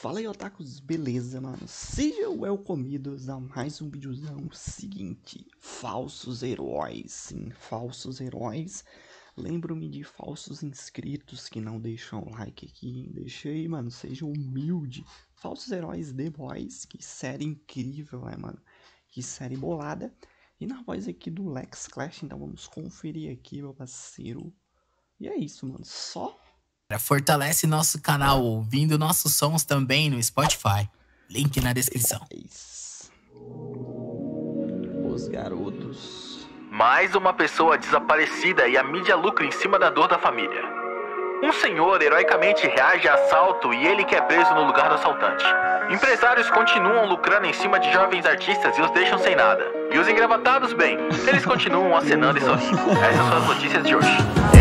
Fala aí, otakus, beleza, mano? Sejam welcomidos a mais um videozão seguinte, falsos heróis, sim, falsos heróis. Lembro-me de falsos inscritos que não deixam like aqui, deixa aí, mano, seja humilde. Falsos heróis The Boys, que série incrível, é, mano? Que série bolada. E na voz aqui do Lex Clash, então vamos conferir aqui, meu parceiro. E é isso, mano, só Fortalece nosso canal ouvindo nossos sons também no Spotify. Link na descrição. Os garotos. Mais uma pessoa desaparecida e a mídia lucra em cima da dor da família. Um senhor heroicamente reage a assalto e ele que é preso no lugar do assaltante. Empresários continuam lucrando em cima de jovens artistas e os deixam sem nada. E os engravatados, bem, eles continuam acenando e sorrindo. Essas são as notícias de hoje.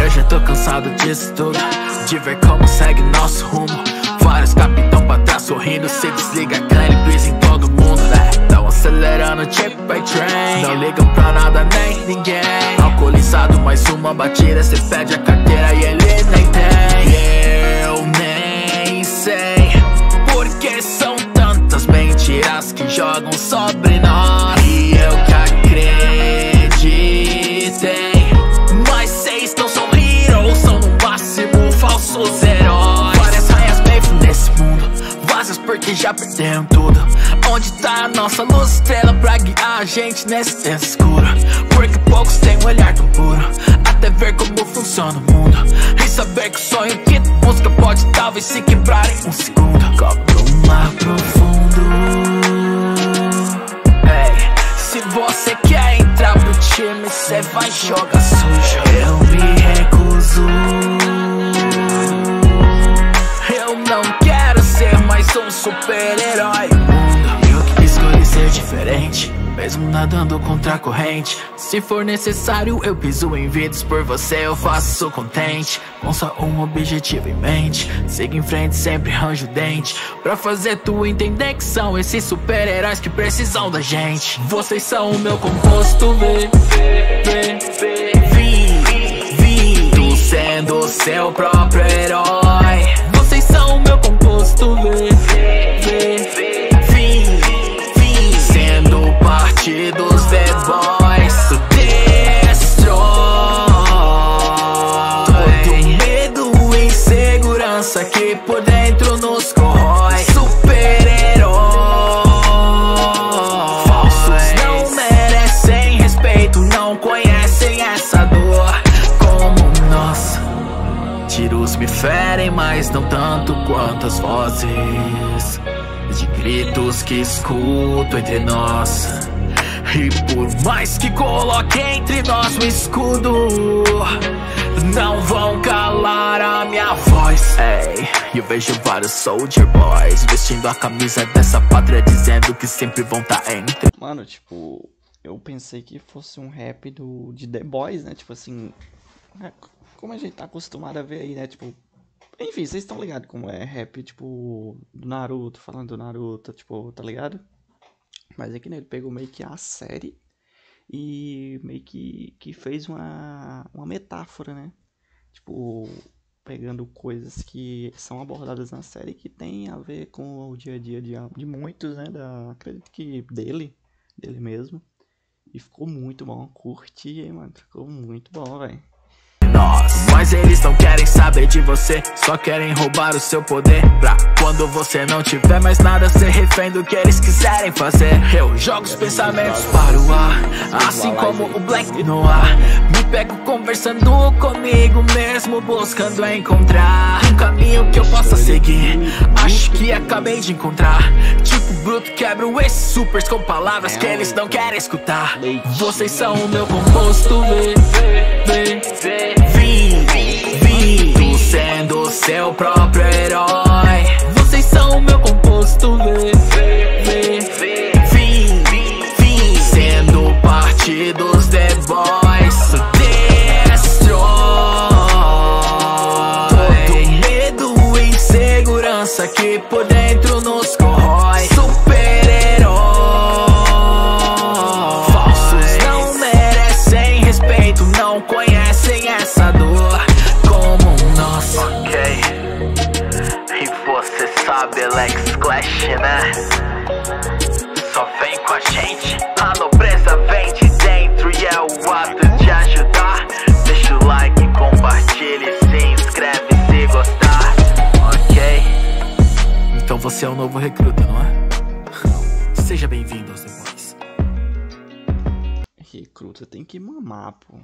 Eu já tô cansado disso tudo, de ver como segue nosso rumo. Vários capitão pra trás sorrindo, cê desliga a pisa em todo mundo, né? Tão acelerando chip by train, não ligam pra nada nem ninguém. Alcoolizado, mais uma batida, cê pede a carteira e ele já tudo. Onde tá a nossa luz estrela pra guiar a gente nesse tempo escuro? Porque poucos têm um olhar tão puro, até ver como funciona o mundo. E saber que o sonho que música pode talvez se quebrar em um segundo. Cobra um mar profundo. Ei, se você quer entrar pro time, cê vai jogar sujo. Super-herói. Eu que escolhi ser diferente. Mesmo nadando contra a corrente. Se for necessário eu piso em vidas Por você eu faço contente. Com só um objetivo em mente Siga em frente, sempre ranjo dente. Pra fazer tu entender que são Esses super-heróis que precisam da gente. Vocês são o meu composto V, V, V, vi Tu sendo seu próprio herói. Vocês são o meu composto V, V, dos The Boys Tu destrói Todo medo e insegurança que por dentro nos corrói. Super-herói Falsos não merecem respeito Não conhecem essa dor como nós. Tiros me ferem, mas não tanto quanto as vozes De gritos que escuto entre nós E por mais que coloque entre nós um escudo Não vão calar a minha voz Ei, eu vejo vários soldier boys Vestindo a camisa dessa pátria Dizendo que sempre vão tá entre Mano, tipo, eu pensei que fosse um rap do, de The Boys, né? Tipo assim, é, como a gente tá acostumado a ver aí, né? Tipo, enfim, vocês estão ligados como é rap, tipo, do Naruto, falando do Naruto, tipo, tá ligado? Mas aqui, né, ele pegou meio que a série e meio que, que fez uma, uma metáfora, né? Tipo, pegando coisas que são abordadas na série que tem a ver com o dia a dia de, de muitos, né? Da, acredito que dele, dele mesmo. E ficou muito bom, curti, hein, mano. Ficou muito bom, velho. Nós. Mas eles não querem saber de você Só querem roubar o seu poder. Pra quando você não tiver mais nada Ser refém do que eles quiserem fazer. Eu jogo os pensamentos para o ar Assim como o Black Noir Me pego conversando comigo mesmo Buscando encontrar Um caminho que eu possa seguir. Acho que acabei de encontrar. Tipo bruto quebro esses supers Com palavras que eles não querem escutar. Vocês são o meu composto V, V, V, V V. Né? Só vem com a gente, a nobreza vem de dentro e é o ato de ajudar. Deixa o like, compartilha e se inscreve se gostar, ok? Então você é o novo recruta, não é? Seja bem-vindo aos Boys. Recruta tem que mamar, pô.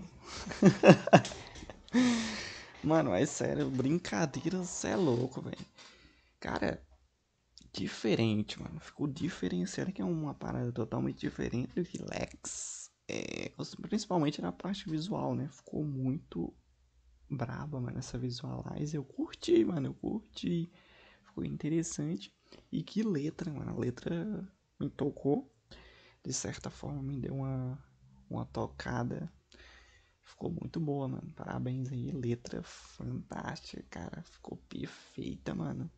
Mano, é sério, brincadeira, cê é louco, velho. Cara, diferente, mano. Ficou diferenciado que é uma parada totalmente diferente do que Lex. É, principalmente na parte visual, né? Ficou muito braba, mano, essa visualize. Eu curti, mano, eu curti. Ficou interessante. E que letra, mano. A letra me tocou. De certa forma, me deu uma, uma tocada. Ficou muito boa, mano. Parabéns aí. Letra fantástica, cara. Ficou perfeita, mano.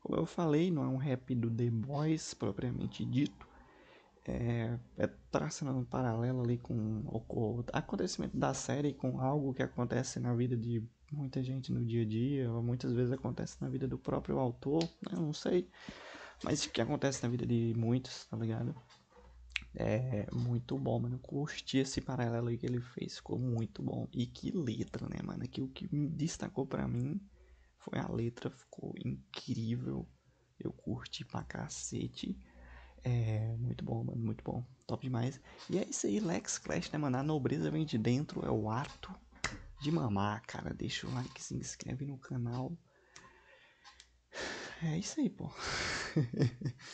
Como eu falei, não é um rap do The Boys propriamente dito. É, é traçando um paralelo ali com o acontecimento da série com algo que acontece na vida de muita gente no dia a dia, ou muitas vezes acontece na vida do próprio autor, né? não sei, mas que acontece na vida de muitos, tá ligado? É muito bom, mano. Curti esse paralelo aí que ele fez, ficou muito bom. E que letra, né, mano? Que o que me destacou para mim foi a letra, ficou incrível. Eu curti pra cacete. É muito bom, mano, muito bom. Top demais. E é isso aí, Lex Clash, né, mano? A nobreza vem de dentro, é o ato de mamar, cara. Deixa o like, se inscreve no canal. É isso aí, pô.